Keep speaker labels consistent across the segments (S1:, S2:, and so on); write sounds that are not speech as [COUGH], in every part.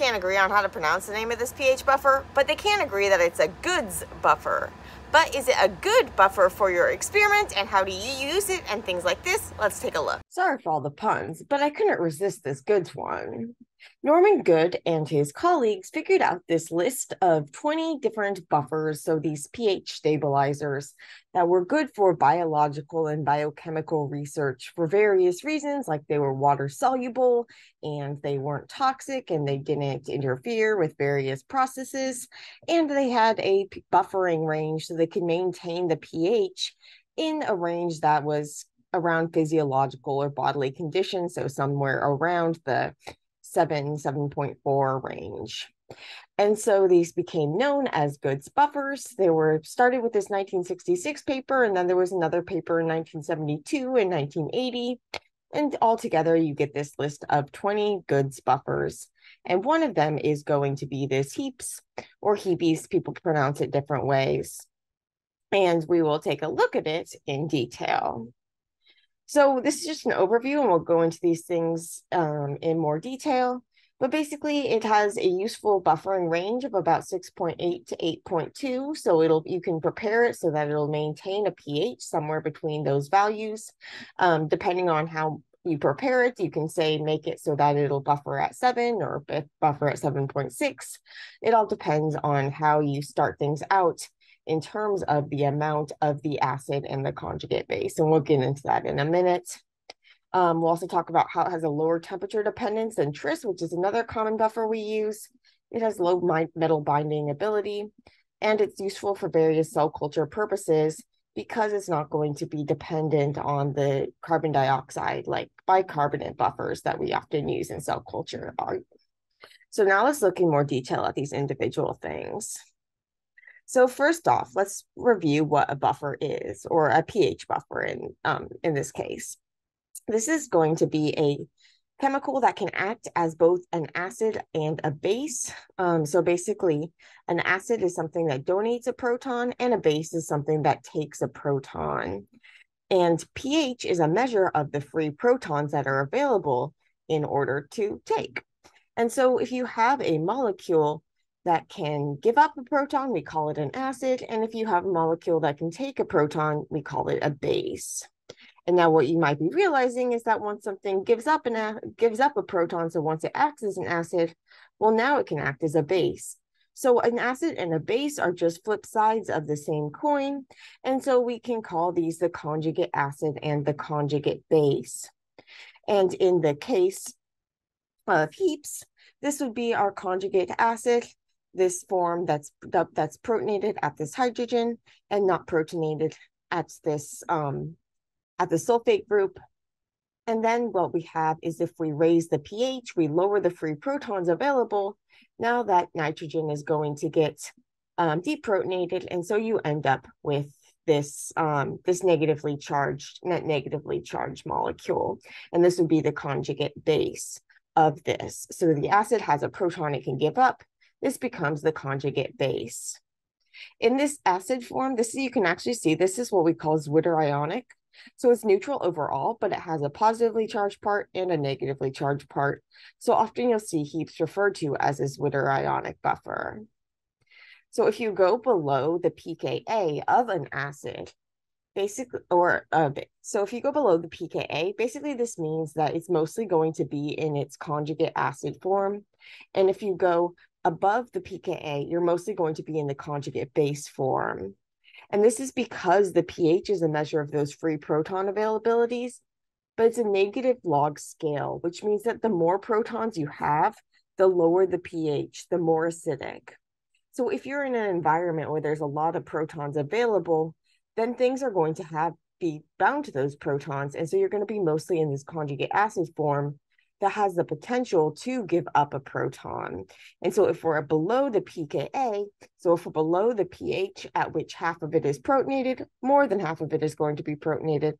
S1: can't agree on how to pronounce the name of this pH buffer, but they can agree that it's a Good's buffer. But is it a good buffer for your experiment and how do you use it and things like this? Let's take a look.
S2: Sorry for all the puns, but I couldn't resist this goods one. Norman Good and his colleagues figured out this list of 20 different buffers, so these pH stabilizers that were good for biological and biochemical research for various reasons, like they were water soluble and they weren't toxic and they didn't interfere with various processes, and they had a buffering range so they could maintain the pH in a range that was around physiological or bodily conditions, so somewhere around the 7, 7.4 range. And so these became known as Good's buffers. They were started with this 1966 paper, and then there was another paper in 1972 and 1980. And altogether, you get this list of 20 Good's buffers. And one of them is going to be this HEAPS or HEAPES. People pronounce it different ways. And we will take a look at it in detail. So this is just an overview and we'll go into these things um, in more detail. But basically it has a useful buffering range of about 6.8 to 8.2. So it'll you can prepare it so that it'll maintain a pH somewhere between those values. Um, depending on how you prepare it, you can say make it so that it'll buffer at seven or buffer at 7.6. It all depends on how you start things out in terms of the amount of the acid and the conjugate base. And we'll get into that in a minute. Um, we'll also talk about how it has a lower temperature dependence than tris, which is another common buffer we use. It has low metal binding ability, and it's useful for various cell culture purposes because it's not going to be dependent on the carbon dioxide like bicarbonate buffers that we often use in cell culture. So now let's look in more detail at these individual things. So first off, let's review what a buffer is, or a pH buffer in, um, in this case. This is going to be a chemical that can act as both an acid and a base. Um, so basically, an acid is something that donates a proton, and a base is something that takes a proton. And pH is a measure of the free protons that are available in order to take. And so if you have a molecule that can give up a proton, we call it an acid. And if you have a molecule that can take a proton, we call it a base. And now what you might be realizing is that once something gives up an gives up a proton, so once it acts as an acid, well, now it can act as a base. So an acid and a base are just flip sides of the same coin. And so we can call these the conjugate acid and the conjugate base. And in the case of HEPES, this would be our conjugate acid this form that's that's protonated at this hydrogen and not protonated at this um, at the sulfate group. And then what we have is if we raise the pH, we lower the free protons available. Now that nitrogen is going to get um, deprotonated, and so you end up with this um, this negatively charged net negatively charged molecule, and this would be the conjugate base of this. So the acid has a proton it can give up, this becomes the conjugate base. In this acid form, this is, you can actually see this is what we call zwitterionic. So it's neutral overall, but it has a positively charged part and a negatively charged part. So often you'll see HEPES referred to as a zwitterionic buffer. So if you go below the pKa of an acid, basically, or uh, so if you go below the pKa, basically this means that it's mostly going to be in its conjugate acid form. And if you go above the pKa, you're mostly going to be in the conjugate base form. And this is because the pH is a measure of those free proton availabilities, but it's a negative log scale, which means that the more protons you have, the lower the pH, the more acidic. So if you're in an environment where there's a lot of protons available, then things are going to have be bound to those protons. And so you're going to be mostly in this conjugate acid form, that has the potential to give up a proton. And so if we're below the pKa, so if we're below the pH at which half of it is protonated, more than half of it is going to be protonated.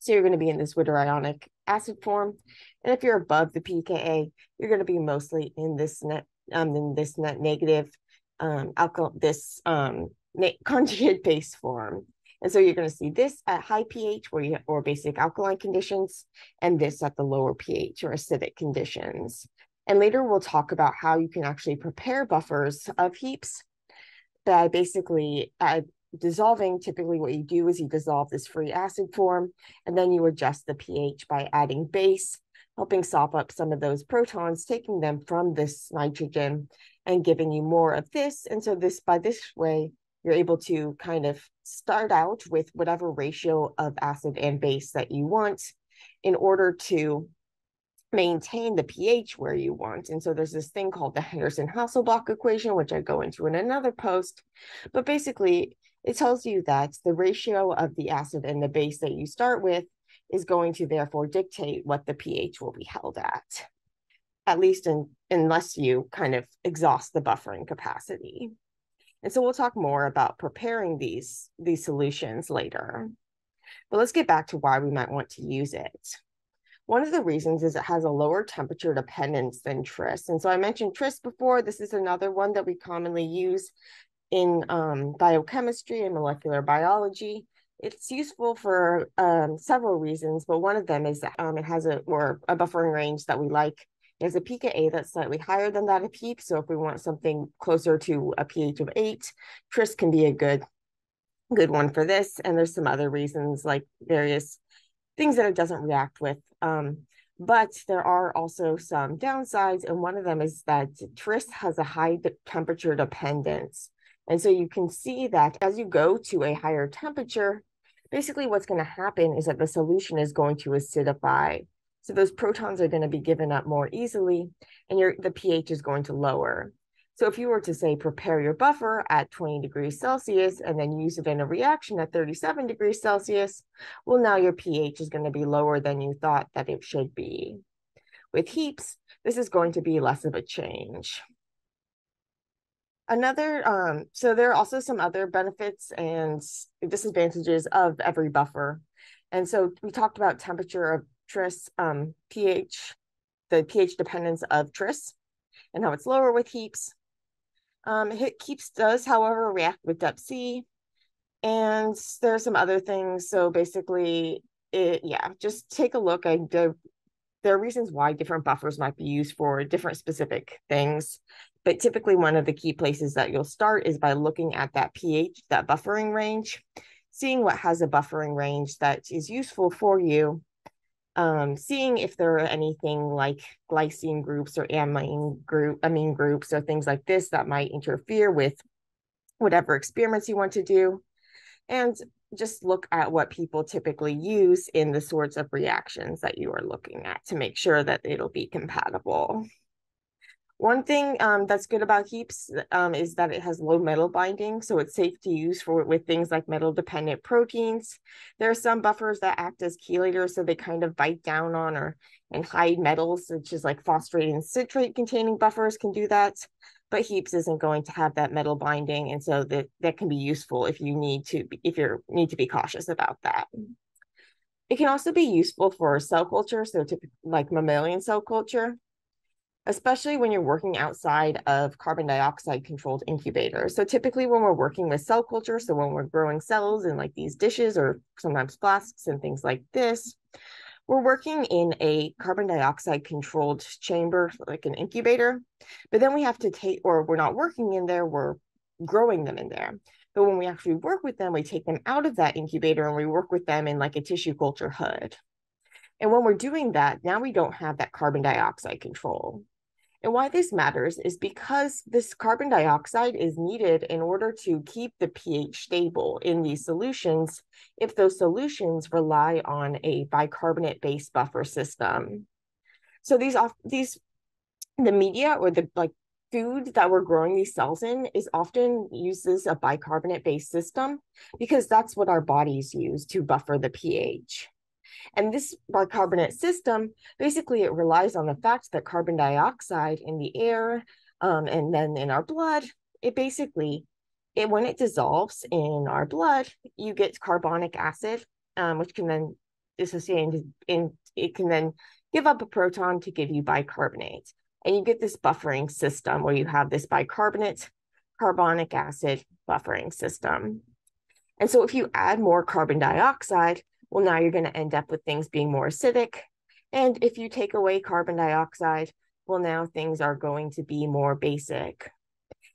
S2: So you're going to be in this zwitterionic acid form. And if you're above the pKa, you're going to be mostly in this net um in this net negative um alcohol this um [LAUGHS] conjugate base form. And so you're going to see this at high pH where you have, or basic alkaline conditions, and this at the lower pH or acidic conditions. And later we'll talk about how you can actually prepare buffers of HEPES by basically uh, dissolving. Typically what you do is you dissolve this free acid form and then you adjust the pH by adding base, helping sop up some of those protons, taking them from this nitrogen and giving you more of this. And so this by this way, you're able to kind of start out with whatever ratio of acid and base that you want in order to maintain the pH where you want. And so there's this thing called the Henderson-Hasselbalch equation, which I go into in another post. But basically, it tells you that the ratio of the acid and the base that you start with is going to therefore dictate what the pH will be held at, at least in, unless you kind of exhaust the buffering capacity. And so we'll talk more about preparing these, these solutions later. But let's get back to why we might want to use it. One of the reasons is it has a lower temperature dependence than tris. And so I mentioned tris before. This is another one that we commonly use in um, biochemistry and molecular biology. It's useful for um, several reasons, but one of them is that um, it has a or a buffering range that we like. Has a pKa that's slightly higher than that of HEAP. So if we want something closer to a pH of eight, tris can be a good good one for this. And there's some other reasons like various things that it doesn't react with. Um, but there are also some downsides, and one of them is that tris has a high temperature dependence. And so you can see that as you go to a higher temperature, basically what's going to happen is that the solution is going to acidify. So those protons are going to be given up more easily, and your the pH is going to lower. So if you were to say prepare your buffer at 20 degrees Celsius and then use it in a reaction at 37 degrees Celsius, well, now your pH is going to be lower than you thought that it should be. With HEPES, this is going to be less of a change. Another, um, so there are also some other benefits and disadvantages of every buffer. And so we talked about temperature of tris, um, pH, the pH dependence of tris and how it's lower with HEPES. Um, HEPES does, however, react with DEP-C. And there are some other things. So basically, it yeah, just take a look. I there, there are reasons why different buffers might be used for different specific things. But typically, one of the key places that you'll start is by looking at that pH, that buffering range, seeing what has a buffering range that is useful for you, um, seeing if there are anything like glycine groups or amine group, amine groups or things like this that might interfere with whatever experiments you want to do, and just look at what people typically use in the sorts of reactions that you are looking at to make sure that it'll be compatible. One thing um, that's good about HEPES um, is that it has low metal binding, so it's safe to use for with things like metal dependent proteins. There are some buffers that act as chelators, so they kind of bite down on or and hide metals, which is like phosphate and citrate containing buffers can do that. But HEPES isn't going to have that metal binding, and so that that can be useful if you need to be, if you need to be cautious about that. It can also be useful for cell culture, so to like mammalian cell culture especially when you're working outside of carbon dioxide controlled incubators. So typically when we're working with cell culture, so when we're growing cells in like these dishes or sometimes flasks and things like this, we're working in a carbon dioxide controlled chamber, like an incubator, but then we have to take, or we're not working in there, we're growing them in there. But when we actually work with them, we take them out of that incubator and we work with them in like a tissue culture hood. And when we're doing that, now we don't have that carbon dioxide control. And why this matters is because this carbon dioxide is needed in order to keep the pH stable in these solutions if those solutions rely on a bicarbonate based buffer system. So these off these the media or the like food that we're growing these cells in is often uses a bicarbonate based system because that's what our bodies use to buffer the pH. And this bicarbonate system, basically it relies on the fact that carbon dioxide in the air um, and then in our blood, it basically, it, when it dissolves in our blood, you get carbonic acid, um, which can then dissociate in, in, it can then give up a proton to give you bicarbonate. And you get this buffering system where you have this bicarbonate carbonic acid buffering system. And so if you add more carbon dioxide, well, now you're going to end up with things being more acidic. And if you take away carbon dioxide, well, now things are going to be more basic.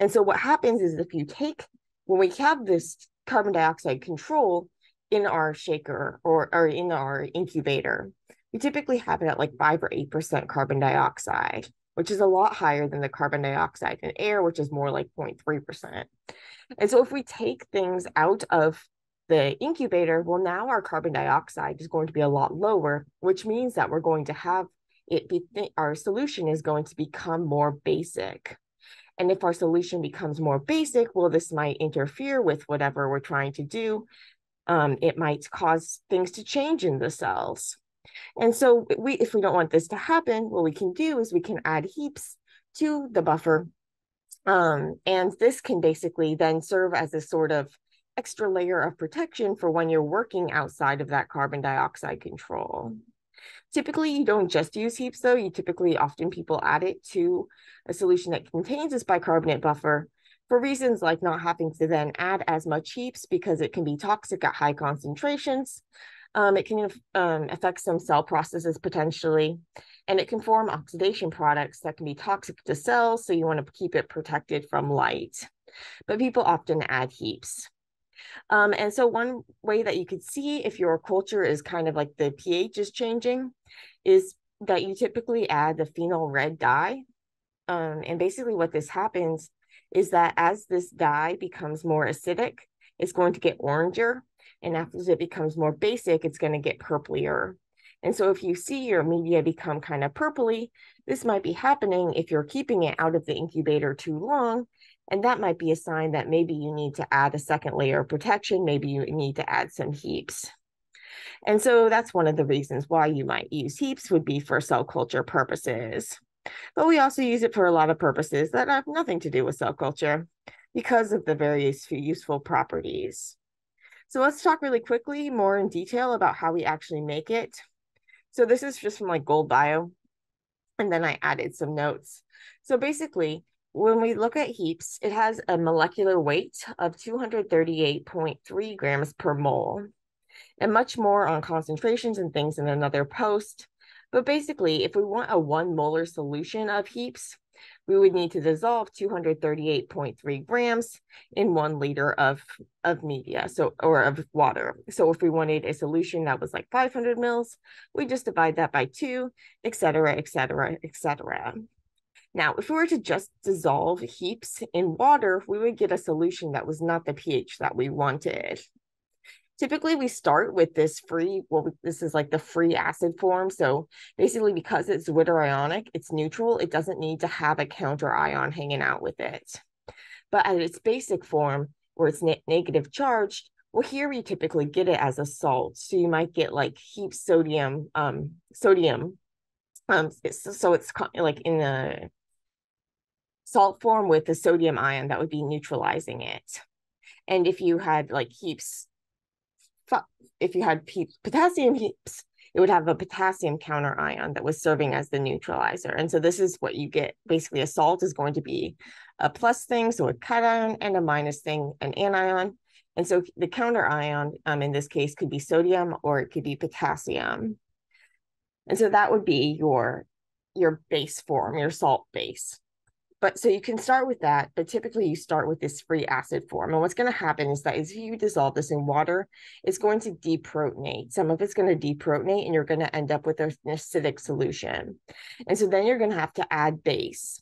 S2: And so what happens is if you take, when we have this carbon dioxide control in our shaker or, or in our incubator, we typically have it at like five or 8% carbon dioxide, which is a lot higher than the carbon dioxide in air, which is more like 0.3%. And so if we take things out of the incubator, well, now our carbon dioxide is going to be a lot lower, which means that we're going to have it be our solution is going to become more basic. And if our solution becomes more basic, well, this might interfere with whatever we're trying to do. Um, it might cause things to change in the cells. And so we, if we don't want this to happen, what we can do is we can add HEPES to the buffer. Um, and this can basically then serve as a sort of extra layer of protection for when you're working outside of that carbon dioxide control. Typically, you don't just use HEPES though. You typically, often people add it to a solution that contains this bicarbonate buffer for reasons like not having to then add as much HEPES because it can be toxic at high concentrations. Um, it can um, affect some cell processes potentially, and it can form oxidation products that can be toxic to cells. So you want to keep it protected from light. But people often add HEPES. Um, and so one way that you could see if your culture is kind of like the pH is changing is that you typically add the phenol red dye. Um, and basically what this happens is that as this dye becomes more acidic, it's going to get oranger. And after it becomes more basic, it's going to get purplier. And so if you see your media become kind of purpley, this might be happening if you're keeping it out of the incubator too long and that might be a sign that maybe you need to add a second layer of protection. Maybe you need to add some HEPES. And so that's one of the reasons why you might use HEPES would be for cell culture purposes. But we also use it for a lot of purposes that have nothing to do with cell culture because of the various useful properties. So let's talk really quickly more in detail about how we actually make it. So this is just from like Gold Bio. And then I added some notes. So basically, when we look at HEPES, it has a molecular weight of 238.3 grams per mole, and much more on concentrations and things in another post. But basically, if we want a one molar solution of HEPES, we would need to dissolve 238.3 grams in one liter of, of media, so or of water. So if we wanted a solution that was like 500 mils, we just divide that by two, et cetera, et cetera, et cetera. Now, if we were to just dissolve HEPES in water, we would get a solution that was not the pH that we wanted. Typically, we start with this free, well, this is like the free acid form. So basically, because it's zwitterionic, it's neutral. It doesn't need to have a counter ion hanging out with it. But at its basic form, where it's ne negative charged, well, here we typically get it as a salt. So you might get like heap sodium, um, sodium. Um, so it's like in the salt form with the sodium ion that would be neutralizing it. And if you had like HEPES, if you had potassium HEPES, it would have a potassium counter ion that was serving as the neutralizer. And so this is what you get. Basically, a salt is going to be a plus thing, so a cation, and a minus thing, an anion. And so the counter ion um, in this case could be sodium or it could be potassium. And so that would be your, your base form, your salt base. But so you can start with that, but typically you start with this free acid form. And what's going to happen is that if you dissolve this in water, it's going to deprotonate. Some of it's going to deprotonate and you're going to end up with an acidic solution. And so then you're going to have to add base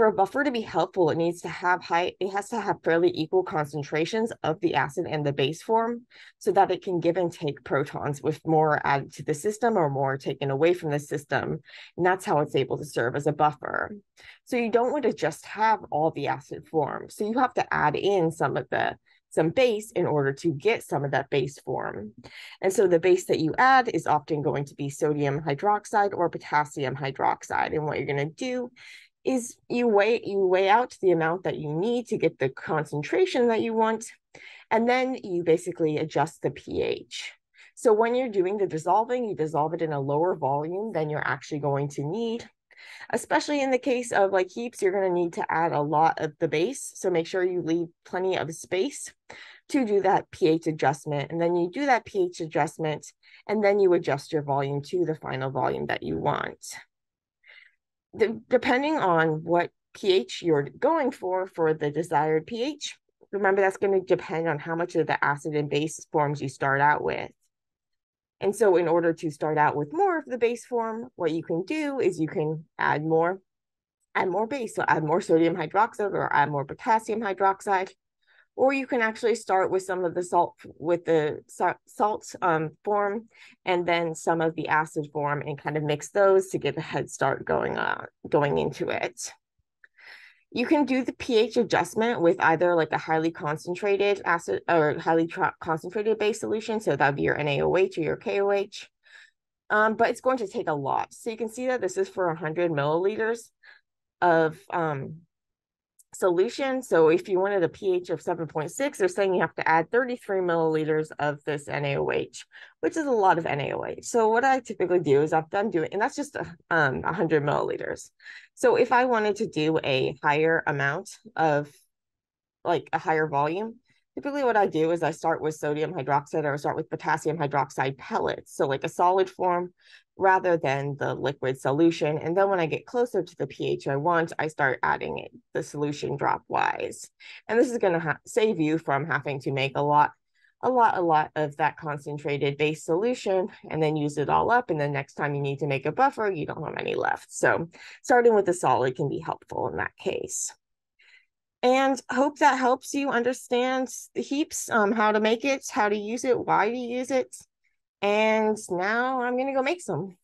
S2: for a buffer to be helpful, it needs to have high, it has to have fairly equal concentrations of the acid and the base form so that it can give and take protons with more added to the system or more taken away from the system. And that's how it's able to serve as a buffer. So you don't want to just have all the acid form. So you have to add in some of the some base in order to get some of that base form. And so the base that you add is often going to be sodium hydroxide or potassium hydroxide. And what you're going to do is you weigh you weigh out the amount that you need to get the concentration that you want and then you basically adjust the pH. So when you're doing the dissolving, you dissolve it in a lower volume than you're actually going to need. Especially in the case of like HEPES, you're going to need to add a lot of the base. So make sure you leave plenty of space to do that pH adjustment. And then you do that pH adjustment, and then you adjust your volume to the final volume that you want. Depending on what pH you're going for, for the desired pH, remember that's going to depend on how much of the acid and base forms you start out with. And so in order to start out with more of the base form, what you can do is you can add more, add more base. So add more sodium hydroxide or add more potassium hydroxide. Or you can actually start with some of the salt with the salt um, form and then some of the acid form and kind of mix those to get a head start going on going into it. You can do the pH adjustment with either like a highly concentrated acid or highly concentrated base solution. So that'd be your NaOH or your KOH. Um, but it's going to take a lot. So you can see that this is for 100 milliliters of um, solution. So if you wanted a pH of 7.6, they're saying you have to add 33 milliliters of this NaOH, which is a lot of NaOH. So what I typically do is I've done doing, and that's just um, 100 milliliters. So if I wanted to do a higher amount of like a higher volume, typically what I do is I start with sodium hydroxide or I start with potassium hydroxide pellets. So like a solid form rather than the liquid solution. And then when I get closer to the pH I want, I start adding it, the solution drop wise. And this is going to save you from having to make a lot, a lot, a lot of that concentrated base solution and then use it all up. And then next time you need to make a buffer, you don't have any left. So starting with the solid can be helpful in that case. And hope that helps you understand the HEPES, um, how to make it, how to use it, why to use it. And now I'm going to go make some.